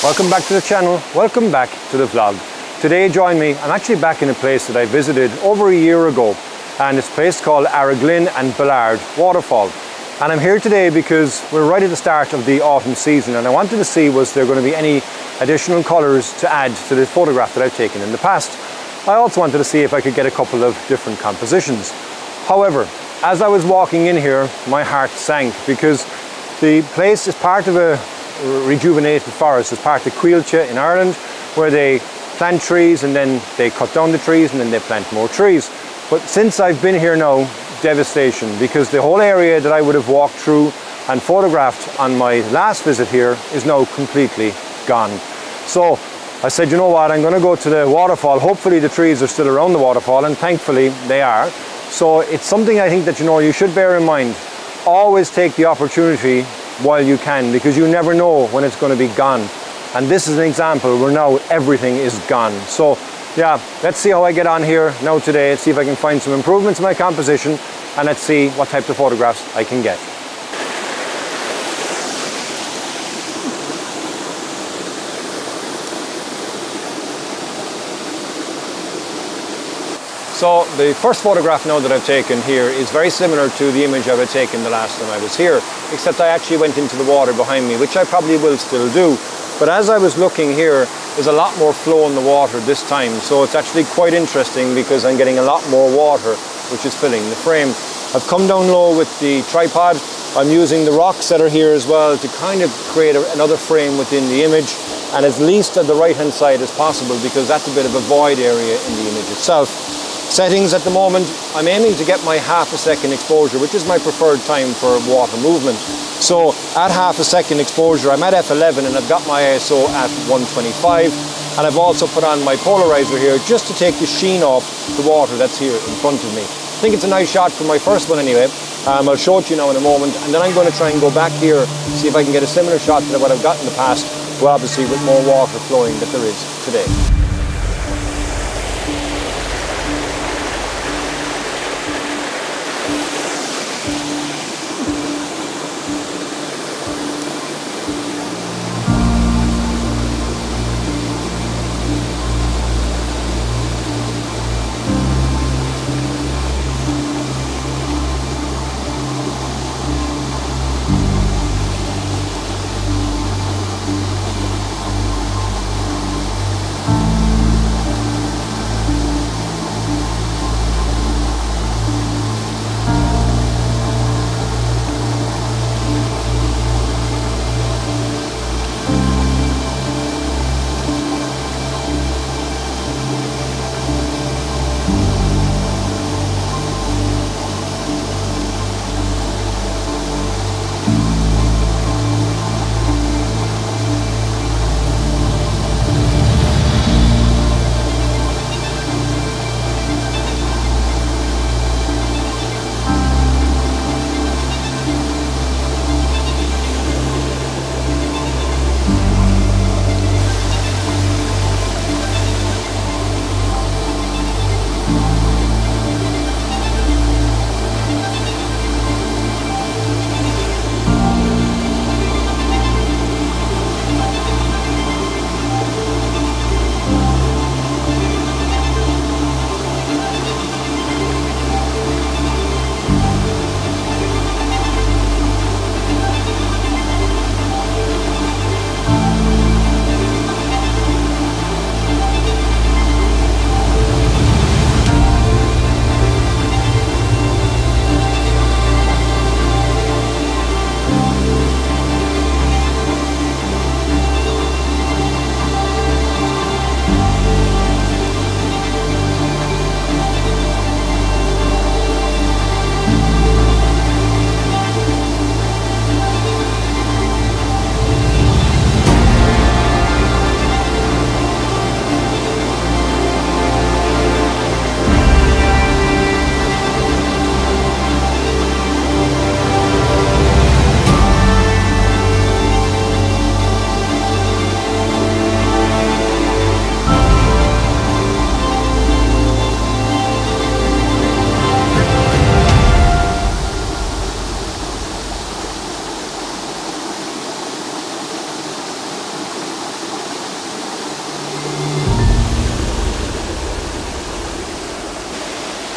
Welcome back to the channel, welcome back to the vlog. Today join me, I'm actually back in a place that I visited over a year ago and it's a place called Araglin and Ballard Waterfall. And I'm here today because we're right at the start of the autumn season and I wanted to see was there going to be any additional colours to add to the photograph that I've taken in the past. I also wanted to see if I could get a couple of different compositions. However, as I was walking in here, my heart sank because the place is part of a rejuvenated forest. as part of Coillte in Ireland where they plant trees and then they cut down the trees and then they plant more trees. But since I've been here now, devastation because the whole area that I would have walked through and photographed on my last visit here is now completely gone. So I said, you know what, I'm going to go to the waterfall. Hopefully the trees are still around the waterfall and thankfully they are. So it's something I think that you know you should bear in mind. Always take the opportunity while you can because you never know when it's going to be gone. And this is an example where now everything is gone. So yeah, let's see how I get on here now today. Let's see if I can find some improvements in my composition and let's see what types of photographs I can get. So the first photograph now that I've taken here is very similar to the image I had taken the last time I was here, except I actually went into the water behind me, which I probably will still do. But as I was looking here, there's a lot more flow in the water this time. So it's actually quite interesting because I'm getting a lot more water, which is filling the frame. I've come down low with the tripod. I'm using the rocks that are here as well to kind of create a, another frame within the image and as least at the right hand side as possible because that's a bit of a void area in the image itself. Settings at the moment, I'm aiming to get my half a second exposure, which is my preferred time for water movement. So at half a second exposure, I'm at f11 and I've got my ISO at 125. And I've also put on my polarizer here just to take the sheen off the water that's here in front of me. I think it's a nice shot for my first one anyway. Um, I'll show it to you now in a moment. And then I'm going to try and go back here, see if I can get a similar shot to what I've got in the past, but obviously with more water flowing that there is today.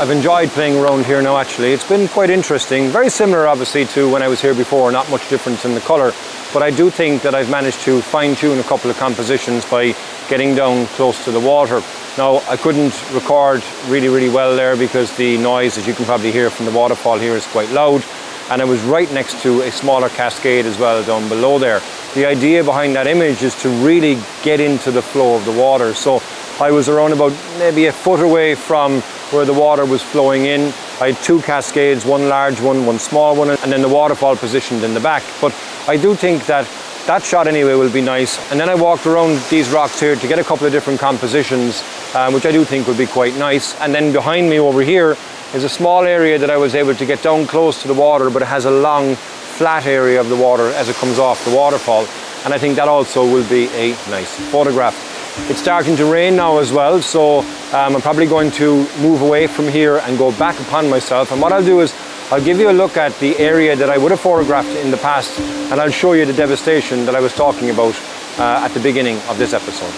I've enjoyed playing around here now actually. It's been quite interesting. Very similar obviously to when I was here before, not much difference in the colour. But I do think that I've managed to fine tune a couple of compositions by getting down close to the water. Now I couldn't record really, really well there because the noise, as you can probably hear from the waterfall here, is quite loud. And I was right next to a smaller cascade as well down below there. The idea behind that image is to really get into the flow of the water. So I was around about maybe a foot away from where the water was flowing in. I had two cascades, one large one, one small one, and then the waterfall positioned in the back. But I do think that that shot anyway will be nice. And then I walked around these rocks here to get a couple of different compositions, um, which I do think would be quite nice. And then behind me over here is a small area that I was able to get down close to the water, but it has a long flat area of the water as it comes off the waterfall. And I think that also will be a nice photograph. It's starting to rain now as well, so um, I'm probably going to move away from here and go back upon myself. And what I'll do is I'll give you a look at the area that I would have photographed in the past and I'll show you the devastation that I was talking about uh, at the beginning of this episode.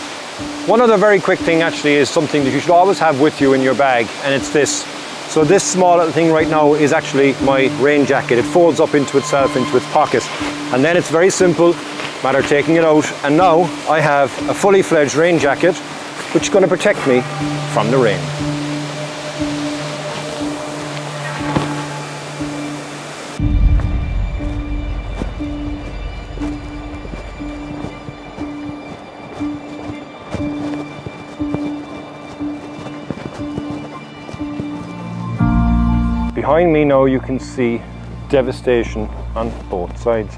One other very quick thing actually is something that you should always have with you in your bag and it's this. So this small little thing right now is actually my rain jacket. It folds up into itself, into its pocket. And then it's very simple matter taking it out and now I have a fully fledged rain jacket which is going to protect me from the rain. Behind me now you can see devastation on both sides.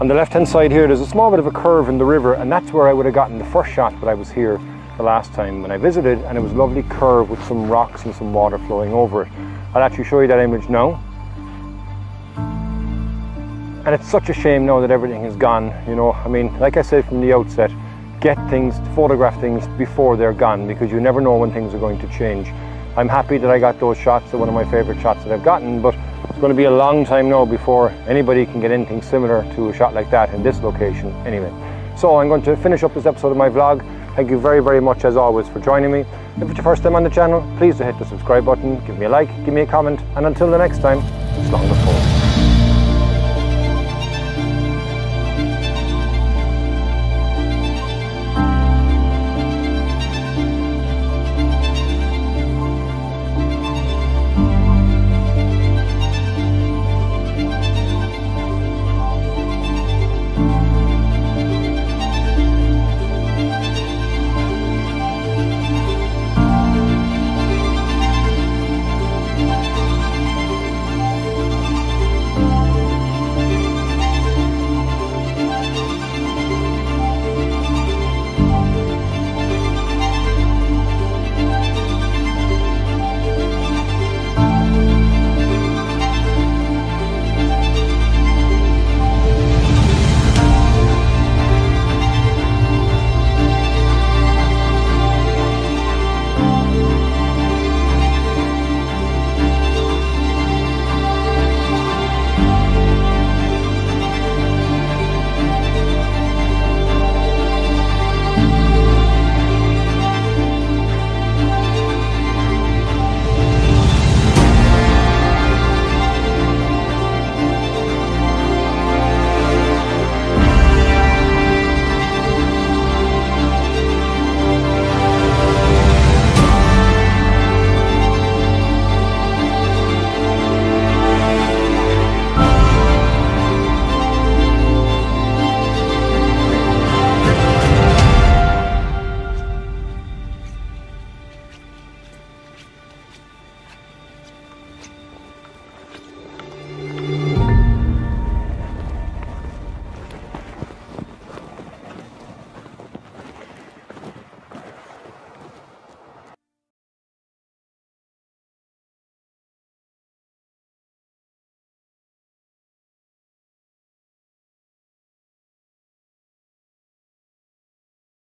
On the left hand side here there's a small bit of a curve in the river and that's where I would have gotten the first shot that I was here the last time when I visited and it was a lovely curve with some rocks and some water flowing over it. I'll actually show you that image now. And it's such a shame now that everything is gone, you know, I mean, like I said from the outset, get things, photograph things before they're gone because you never know when things are going to change. I'm happy that I got those shots, they're one of my favorite shots that I've gotten, but going to be a long time now before anybody can get anything similar to a shot like that in this location anyway. So I'm going to finish up this episode of my vlog. Thank you very, very much as always for joining me. If it's your first time on the channel, please do hit the subscribe button, give me a like, give me a comment, and until the next time, it's long before.